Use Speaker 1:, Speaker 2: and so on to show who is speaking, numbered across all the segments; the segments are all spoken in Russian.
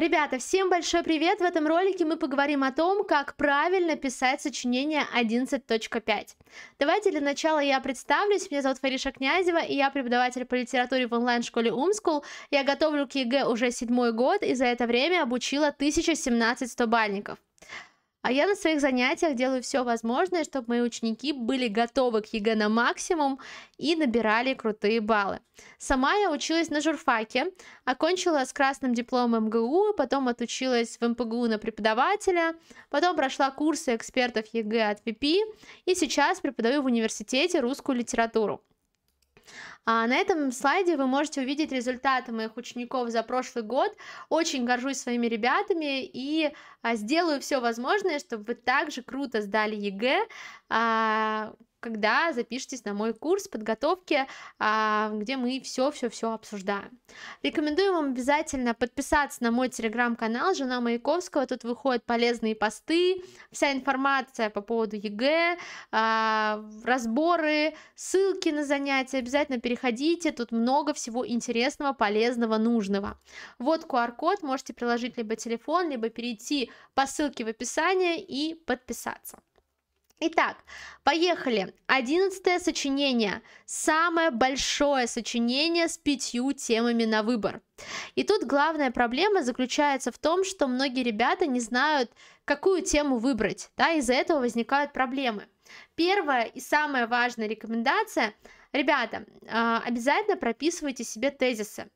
Speaker 1: Ребята, всем большой привет! В этом ролике мы поговорим о том, как правильно писать сочинение 11.5. Давайте для начала я представлюсь. Меня зовут Фариша Князева, и я преподаватель по литературе в онлайн-школе Умскул. Я готовлю к ЕГЭ уже седьмой год, и за это время обучила 1017 стобалльников. А я на своих занятиях делаю все возможное, чтобы мои ученики были готовы к ЕГЭ на максимум и набирали крутые баллы. Сама я училась на журфаке, окончила с красным дипломом МГУ, потом отучилась в МПГУ на преподавателя, потом прошла курсы экспертов ЕГЭ от ВП и сейчас преподаю в университете русскую литературу. А на этом слайде вы можете увидеть результаты моих учеников за прошлый год. Очень горжусь своими ребятами и а, сделаю все возможное, чтобы вы также круто сдали ЕГЭ. Когда запишитесь на мой курс подготовки, а, где мы все-все-все обсуждаем. Рекомендую вам обязательно подписаться на мой телеграм-канал «Жена Маяковского». Тут выходят полезные посты, вся информация по поводу ЕГЭ, а, разборы, ссылки на занятия. Обязательно переходите, тут много всего интересного, полезного, нужного. Вот QR-код, можете приложить либо телефон, либо перейти по ссылке в описании и подписаться. Итак, поехали. Одиннадцатое сочинение. Самое большое сочинение с пятью темами на выбор. И тут главная проблема заключается в том, что многие ребята не знают, какую тему выбрать. Да, из-за этого возникают проблемы. Первая и самая важная рекомендация. Ребята, а, обязательно прописывайте себе тезисы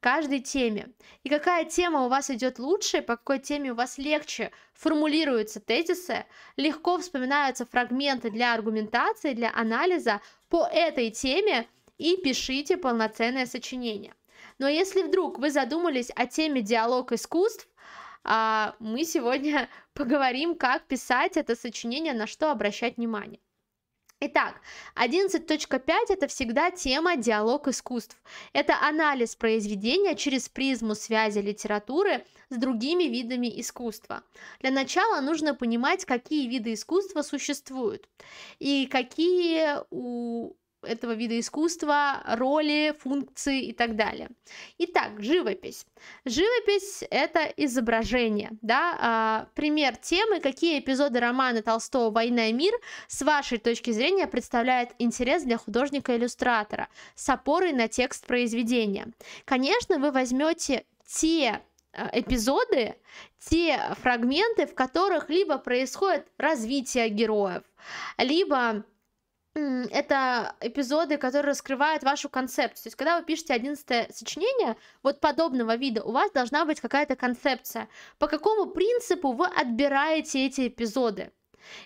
Speaker 1: каждой теме. И какая тема у вас идет лучше, по какой теме у вас легче формулируются тезисы, легко вспоминаются фрагменты для аргументации, для анализа по этой теме и пишите полноценное сочинение. Но если вдруг вы задумались о теме диалог искусств, а, мы сегодня поговорим, как писать это сочинение, на что обращать внимание. Итак, 11.5 это всегда тема диалог искусств. Это анализ произведения через призму связи литературы с другими видами искусства. Для начала нужно понимать, какие виды искусства существуют и какие у этого вида искусства, роли, функции и так далее. Итак, живопись. Живопись – это изображение. Да? А, пример темы, какие эпизоды романа Толстого «Война и мир» с вашей точки зрения представляют интерес для художника-иллюстратора с опорой на текст произведения. Конечно, вы возьмете те а, эпизоды, те фрагменты, в которых либо происходит развитие героев, либо это эпизоды, которые раскрывают вашу концепцию. То есть, когда вы пишете 11 сочинение вот подобного вида, у вас должна быть какая-то концепция. По какому принципу вы отбираете эти эпизоды?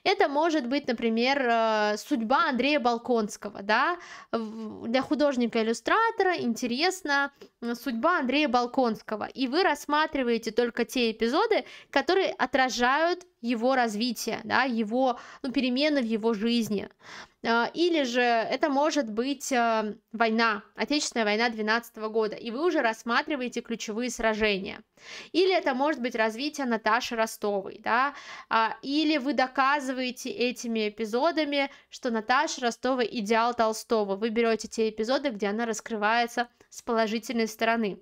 Speaker 1: Это может быть, например, э, судьба Андрея Балконского, да, для художника-иллюстратора интересна судьба Андрея Балконского, и вы рассматриваете только те эпизоды, которые отражают его развитие, да, его ну, перемены в его жизни. А, или же это может быть а, война, Отечественная война 12 года, и вы уже рассматриваете ключевые сражения. Или это может быть развитие Наташи Ростовой, да, а, или вы доказываете этими эпизодами, что Наташа Ростова идеал Толстого. Вы берете те эпизоды, где она раскрывается с положительной стороны.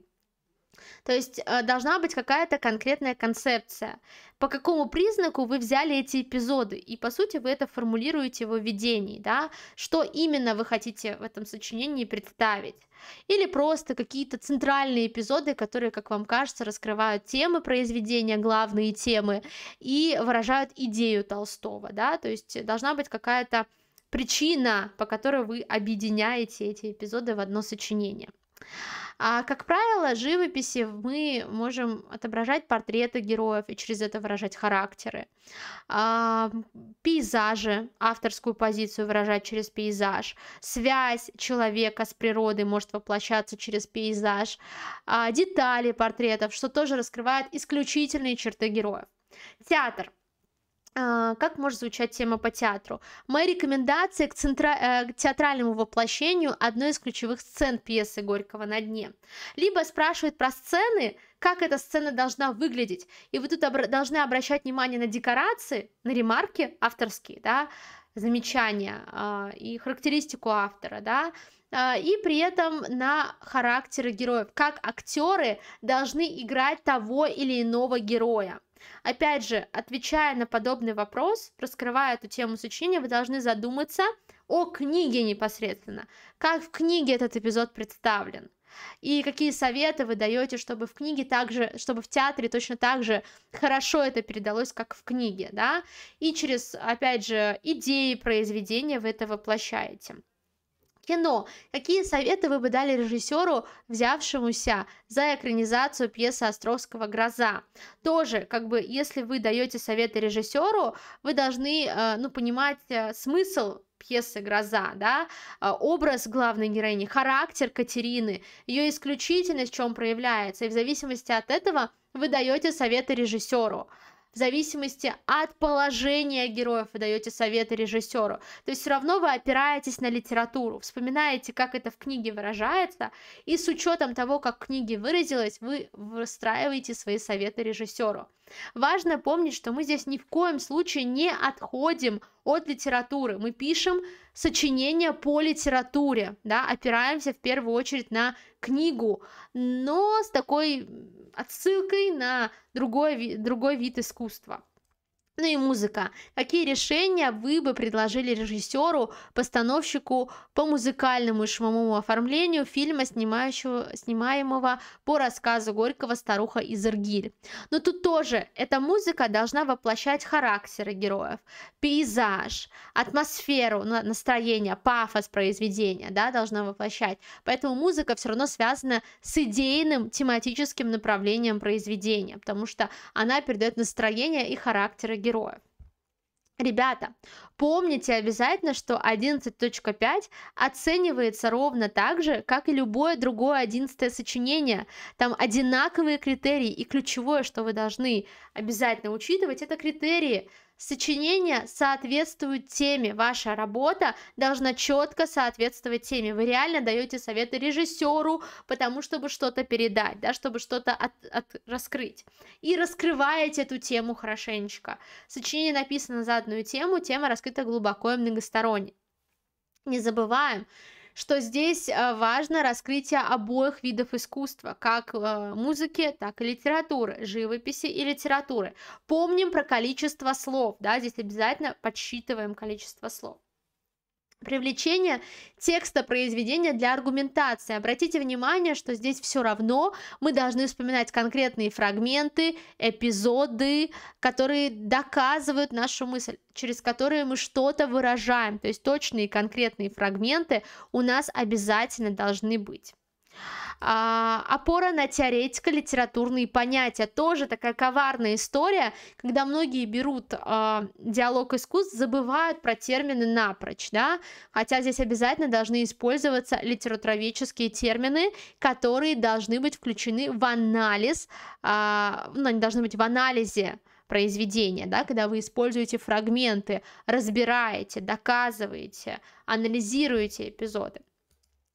Speaker 1: То есть э, должна быть какая-то конкретная концепция. По какому признаку вы взяли эти эпизоды? И по сути вы это формулируете в введении, да? Что именно вы хотите в этом сочинении представить? Или просто какие-то центральные эпизоды, которые, как вам кажется, раскрывают темы произведения, главные темы, и выражают идею Толстого, да? То есть должна быть какая-то причина, по которой вы объединяете эти эпизоды в одно сочинение. А, как правило, живописи мы можем отображать портреты героев и через это выражать характеры. А, пейзажи, авторскую позицию выражать через пейзаж. Связь человека с природой может воплощаться через пейзаж. А, детали портретов, что тоже раскрывает исключительные черты героев. Театр как может звучать тема по театру? Мои рекомендации к, центра... Э, к театральному воплощению одной из ключевых сцен пьесы Горького на дне. Либо спрашивают про сцены, как эта сцена должна выглядеть. И вы тут об... должны обращать внимание на декорации, на ремарки авторские, да, замечания э, и характеристику автора, да, а, и при этом на характеры героев, как актеры должны играть того или иного героя. Опять же, отвечая на подобный вопрос, раскрывая эту тему сочинения, вы должны задуматься о книге непосредственно, как в книге этот эпизод представлен. И какие советы вы даете, чтобы в книге также, чтобы в театре точно так же хорошо это передалось, как в книге, да? И через, опять же, идеи произведения вы это воплощаете кино. Какие советы вы бы дали режиссеру, взявшемуся за экранизацию пьесы Островского «Гроза»? Тоже, как бы, если вы даете советы режиссеру, вы должны, э, ну, понимать э, смысл пьесы «Гроза», да, э, образ главной героини, характер Катерины, ее исключительность в чем проявляется, и в зависимости от этого вы даете советы режиссеру в зависимости от положения героев вы даете советы режиссеру. То есть все равно вы опираетесь на литературу, вспоминаете, как это в книге выражается, и с учетом того, как в книге выразилось, вы выстраиваете свои советы режиссеру. Важно помнить, что мы здесь ни в коем случае не отходим от литературы. Мы пишем сочинения по литературе, да, опираемся в первую очередь на книгу, но с такой отсылкой на другой, другой вид искусства. Ну и музыка. Какие решения вы бы предложили режиссеру, постановщику по музыкальному и шумовому оформлению фильма, снимающего, снимаемого по рассказу Горького «Старуха из Иргиль»? Но тут тоже эта музыка должна воплощать характеры героев, пейзаж, атмосферу, настроение, пафос произведения, да, должна воплощать. Поэтому музыка все равно связана с идейным тематическим направлением произведения, потому что она передает настроение и характеры героев героев. Ребята, помните обязательно, что 11.5 оценивается ровно так же, как и любое другое 11 сочинение. Там одинаковые критерии, и ключевое, что вы должны обязательно учитывать, это критерии – Сочинение соответствует теме. Ваша работа должна четко соответствовать теме. Вы реально даете советы режиссеру, потому чтобы что-то передать, да, чтобы что-то от, от, раскрыть. И раскрываете эту тему хорошенечко. Сочинение написано за одну тему, тема раскрыта глубоко и многосторонне. Не забываем, что здесь э, важно раскрытие обоих видов искусства, как э, музыки, так и литературы, живописи и литературы. Помним про количество слов, да, здесь обязательно подсчитываем количество слов. Привлечение текста произведения для аргументации. Обратите внимание, что здесь все равно мы должны вспоминать конкретные фрагменты, эпизоды, которые доказывают нашу мысль, через которые мы что-то выражаем. То есть точные конкретные фрагменты у нас обязательно должны быть. А, опора на теоретико-литературные понятия. Тоже такая коварная история, когда многие берут а, диалог искусств, забывают про термины напрочь, да, хотя здесь обязательно должны использоваться литературоведческие термины, которые должны быть включены в анализ, а, ну, они должны быть в анализе произведения, да, когда вы используете фрагменты, разбираете, доказываете, анализируете эпизоды.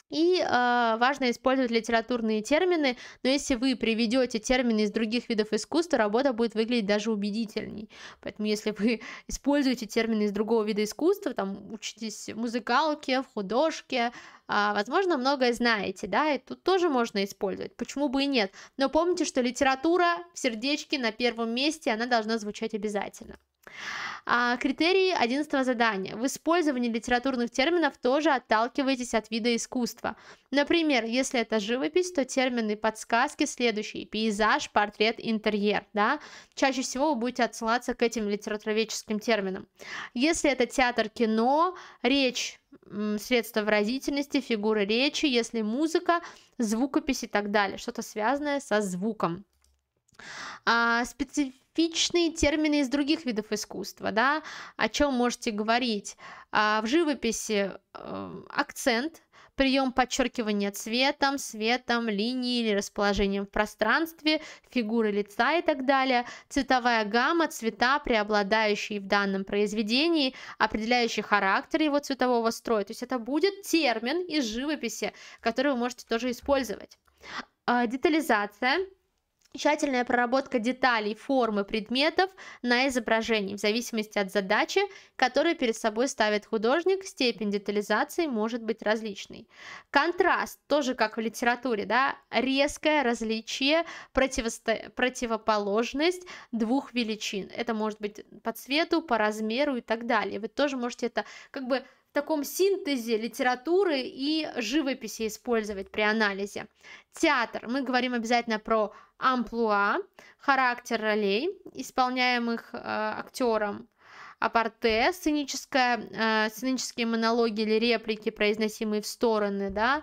Speaker 1: И э, важно использовать литературные термины, но если вы приведете термины из других видов искусства, работа будет выглядеть даже убедительней. Поэтому если вы используете термины из другого вида искусства, там учитесь музыкалке, в художке, э, возможно, многое знаете, да, и тут тоже можно использовать, почему бы и нет. Но помните, что литература в сердечке на первом месте, она должна звучать обязательно. А, критерии 11 задания. В использовании литературных терминов тоже отталкивайтесь от вида искусства. Например, если это живопись, то термины подсказки следующие. Пейзаж, портрет, интерьер. Да? Чаще всего вы будете отсылаться к этим литературоведческим терминам. Если это театр, кино, речь, средства выразительности, фигуры речи, если музыка, звукопись и так далее, что-то связанное со звуком. А, специф специфичные термины из других видов искусства, да, о чем можете говорить. А в живописи э, акцент, прием подчеркивания цветом, светом, линией или расположением в пространстве, фигуры лица и так далее, цветовая гамма, цвета, преобладающие в данном произведении, определяющий характер его цветового строя. То есть это будет термин из живописи, который вы можете тоже использовать. А, детализация Тщательная проработка деталей, формы предметов на изображении в зависимости от задачи, которую перед собой ставит художник, степень детализации может быть различной. Контраст, тоже как в литературе, да, резкое различие, противосто... противоположность двух величин. Это может быть по цвету, по размеру и так далее. Вы тоже можете это как бы таком синтезе литературы и живописи использовать при анализе. Театр. Мы говорим обязательно про амплуа, характер ролей, исполняемых э, актером, апарте, сценическое, э, сценические монологи или реплики, произносимые в стороны, да,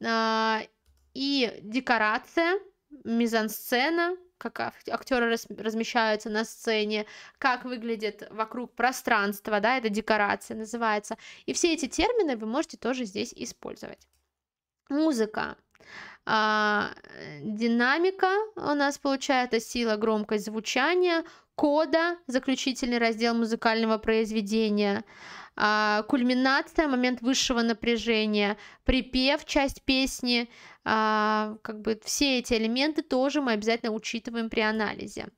Speaker 1: э, и декорация, мизансцена, как актеры размещаются на сцене, как выглядит вокруг пространство, да, это декорация называется. И все эти термины вы можете тоже здесь использовать. Музыка. А, динамика у нас получается сила, громкость звучания, кода, заключительный раздел музыкального произведения, а, кульминация, момент высшего напряжения, припев, часть песни, а, как бы все эти элементы тоже мы обязательно учитываем при анализе.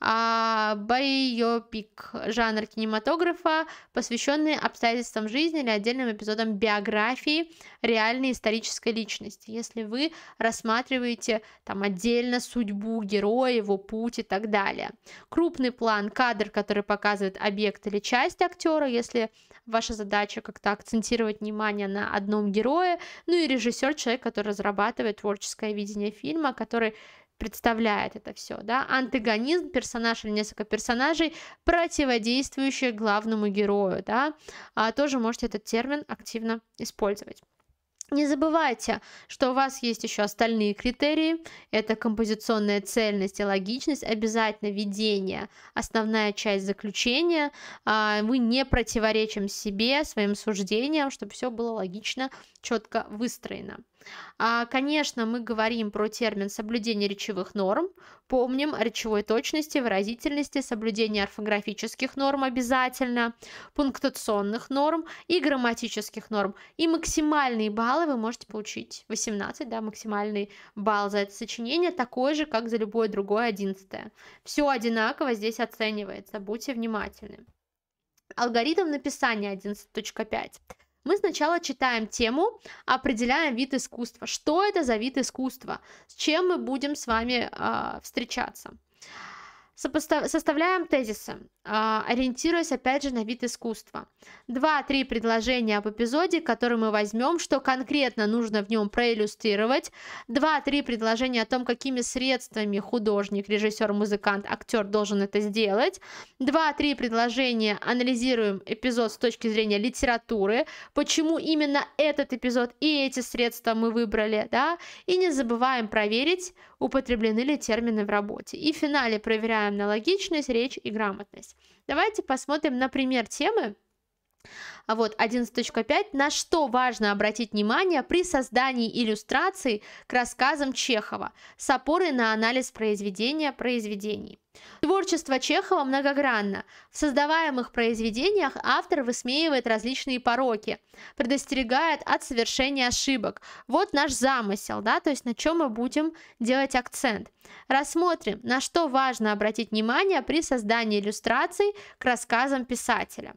Speaker 1: А, байопик – жанр кинематографа, посвященный обстоятельствам жизни или отдельным эпизодам биографии реальной исторической личности. Если вы рассматриваете там отдельно судьбу героя, его путь и так далее. Крупный план – кадр, который показывает объект или часть актера, если ваша задача как-то акцентировать внимание на одном герое, ну и режиссер, человек, который разрабатывает творческое видение фильма, который представляет это все, да, антагонизм, персонаж или несколько персонажей, противодействующие главному герою, да, а тоже можете этот термин активно использовать. Не забывайте, что у вас есть еще остальные критерии. Это композиционная цельность и логичность, обязательно видение, основная часть заключения. А, мы не противоречим себе, своим суждениям, чтобы все было логично, четко выстроено. А, конечно, мы говорим про термин соблюдение речевых норм. Помним о речевой точности, выразительности, соблюдение орфографических норм обязательно, пунктуационных норм и грамматических норм. И максимальные баллы вы можете получить 18, да, максимальный балл за это сочинение, такой же, как за любое другое 11. Все одинаково здесь оценивается, будьте внимательны. Алгоритм написания 11.5 мы сначала читаем тему, определяем вид искусства. Что это за вид искусства? С чем мы будем с вами э, встречаться? Составляем тезисы, а, ориентируясь опять же на вид искусства. Два-три предложения об эпизоде, который мы возьмем, что конкретно нужно в нем проиллюстрировать. Два-три предложения о том, какими средствами художник, режиссер, музыкант, актер должен это сделать. Два-три предложения анализируем эпизод с точки зрения литературы, почему именно этот эпизод и эти средства мы выбрали, да, и не забываем проверить, употреблены ли термины в работе. И в финале проверяем на логичность, речь и грамотность. Давайте посмотрим на пример темы. А вот 11.5. На что важно обратить внимание при создании иллюстраций к рассказам Чехова с опорой на анализ произведения произведений. Творчество Чехова многогранно. В создаваемых произведениях автор высмеивает различные пороки, предостерегает от совершения ошибок. Вот наш замысел, да, то есть на чем мы будем делать акцент. Рассмотрим, на что важно обратить внимание при создании иллюстраций к рассказам писателя.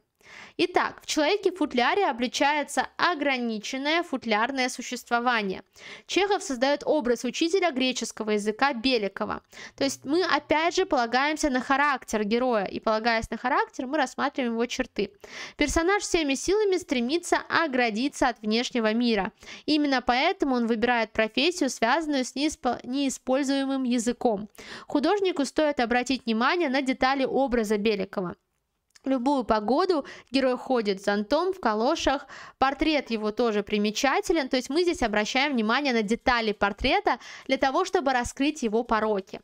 Speaker 1: Итак, в человеке-футляре обличается ограниченное футлярное существование. Чехов создает образ учителя греческого языка Беликова. То есть мы опять же полагаемся на характер героя, и полагаясь на характер, мы рассматриваем его черты. Персонаж всеми силами стремится оградиться от внешнего мира. Именно поэтому он выбирает профессию, связанную с неиспользуемым языком. Художнику стоит обратить внимание на детали образа Беликова любую погоду герой ходит с зонтом, в калошах, портрет его тоже примечателен, то есть мы здесь обращаем внимание на детали портрета для того, чтобы раскрыть его пороки.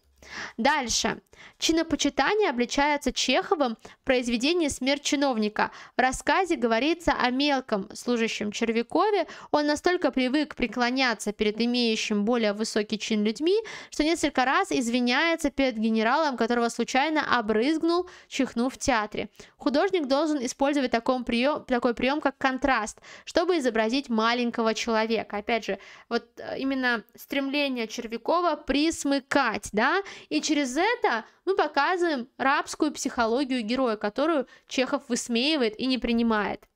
Speaker 1: Дальше. Чинопочитание обличается Чеховым в произведении «Смерть чиновника». В рассказе говорится о мелком служащем Червякове. Он настолько привык преклоняться перед имеющим более высокий чин людьми, что несколько раз извиняется перед генералом, которого случайно обрызгнул, чихнув в театре. Художник должен использовать такой прием, такой прием, как контраст, чтобы изобразить маленького человека. Опять же, вот э, именно стремление Червякова присмыкать, да, и через это мы показываем рабскую психологию героя, которую Чехов высмеивает и не принимает.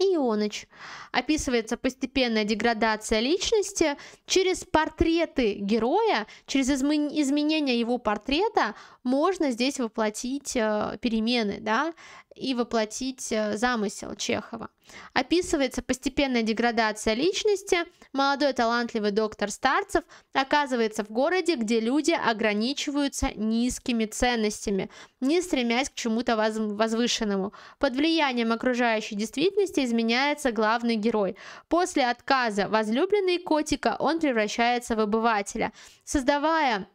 Speaker 1: Ионыч. Описывается постепенная деградация личности через портреты героя, через изменение его портрета можно здесь воплотить э, перемены, да, и воплотить э, замысел Чехова. Описывается постепенная деградация личности. Молодой талантливый доктор Старцев оказывается в городе, где люди ограничиваются низкими ценностями, не стремясь к чему-то возвышенному. Под влиянием окружающей действительности изменяется главный герой. После отказа возлюбленной котика он превращается в обывателя, создавая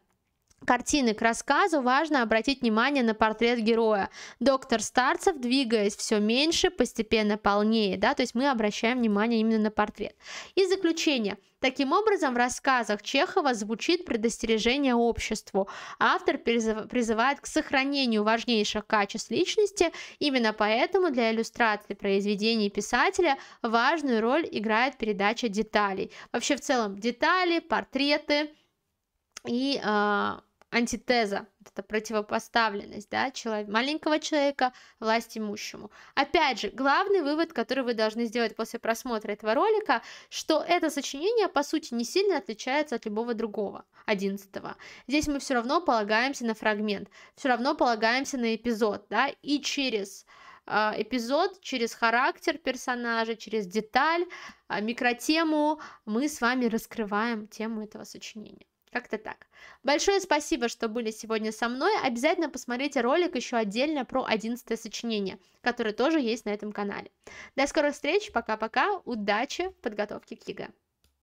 Speaker 1: картины к рассказу важно обратить внимание на портрет героя. Доктор Старцев, двигаясь все меньше, постепенно полнее, да, то есть мы обращаем внимание именно на портрет. И заключение. Таким образом, в рассказах Чехова звучит предостережение обществу. Автор призывает к сохранению важнейших качеств личности, именно поэтому для иллюстрации произведений писателя важную роль играет передача деталей. Вообще в целом детали, портреты и э, антитеза, это противопоставленность, да, человек, маленького человека власть имущему. Опять же, главный вывод, который вы должны сделать после просмотра этого ролика, что это сочинение, по сути, не сильно отличается от любого другого, одиннадцатого. Здесь мы все равно полагаемся на фрагмент, все равно полагаемся на эпизод, да, и через а, эпизод, через характер персонажа, через деталь, а, микротему мы с вами раскрываем тему этого сочинения. Как-то так. Большое спасибо, что были сегодня со мной. Обязательно посмотрите ролик еще отдельно про 11 сочинение, которое тоже есть на этом канале. До скорых встреч, пока-пока, удачи в подготовке к ЕГЭ.